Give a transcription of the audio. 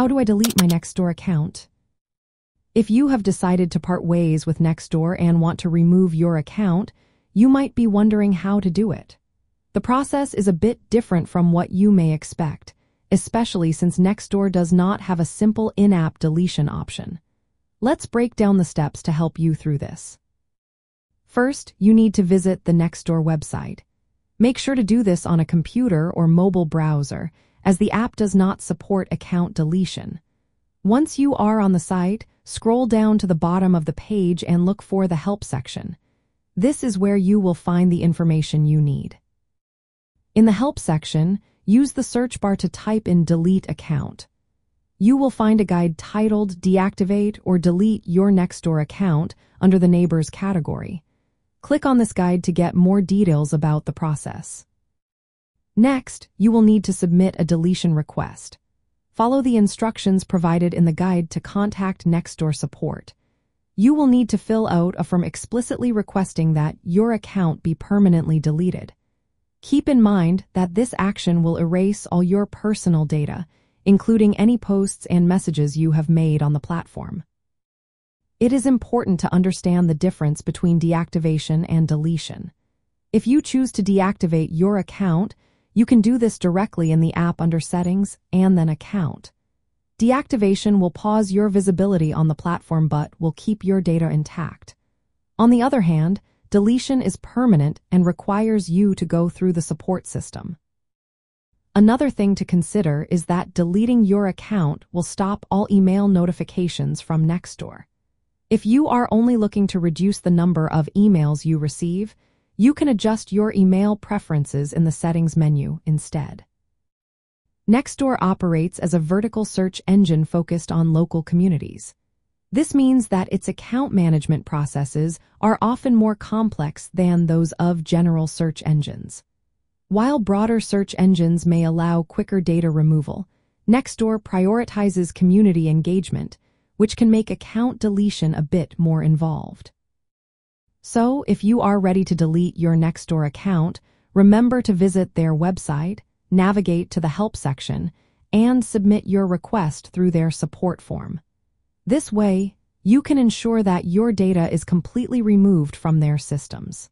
How do I delete my Nextdoor account? If you have decided to part ways with Nextdoor and want to remove your account, you might be wondering how to do it. The process is a bit different from what you may expect, especially since Nextdoor does not have a simple in-app deletion option. Let's break down the steps to help you through this. First, you need to visit the Nextdoor website. Make sure to do this on a computer or mobile browser, as the app does not support account deletion. Once you are on the site, scroll down to the bottom of the page and look for the Help section. This is where you will find the information you need. In the Help section, use the search bar to type in Delete Account. You will find a guide titled Deactivate or Delete Your Nextdoor Account under the Neighbors category. Click on this guide to get more details about the process. Next, you will need to submit a deletion request. Follow the instructions provided in the guide to contact Nextdoor support. You will need to fill out a form explicitly requesting that your account be permanently deleted. Keep in mind that this action will erase all your personal data, including any posts and messages you have made on the platform. It is important to understand the difference between deactivation and deletion. If you choose to deactivate your account, you can do this directly in the app under Settings and then Account. Deactivation will pause your visibility on the platform but will keep your data intact. On the other hand, deletion is permanent and requires you to go through the support system. Another thing to consider is that deleting your account will stop all email notifications from Nextdoor. If you are only looking to reduce the number of emails you receive, you can adjust your email preferences in the settings menu instead. Nextdoor operates as a vertical search engine focused on local communities. This means that its account management processes are often more complex than those of general search engines. While broader search engines may allow quicker data removal, Nextdoor prioritizes community engagement, which can make account deletion a bit more involved. So, if you are ready to delete your Nextdoor account, remember to visit their website, navigate to the Help section, and submit your request through their support form. This way, you can ensure that your data is completely removed from their systems.